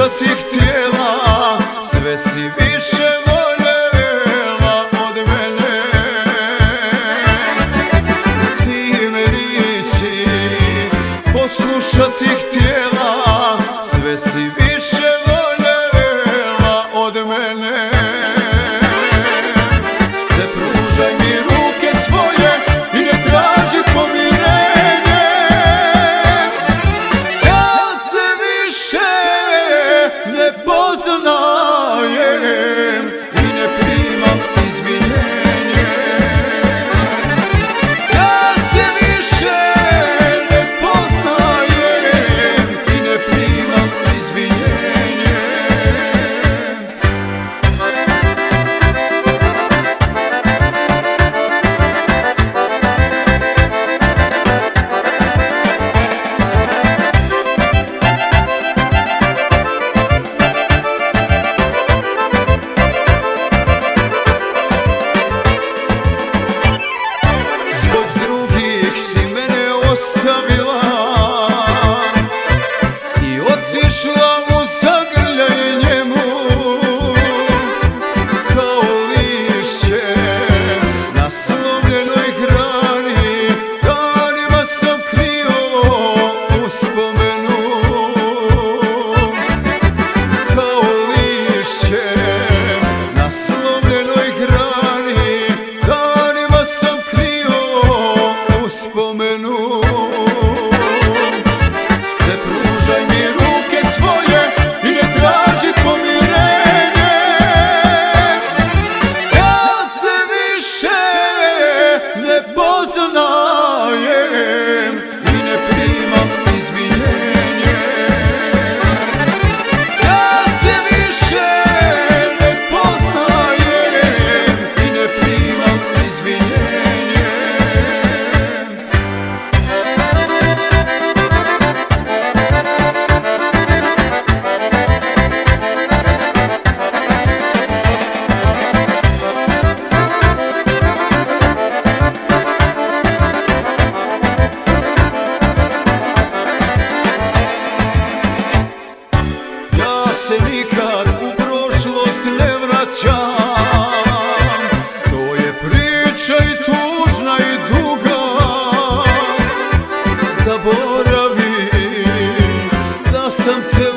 što ti htjela Sve si više voljela od mene. Ti me nisi poslušati htjela Sve si više something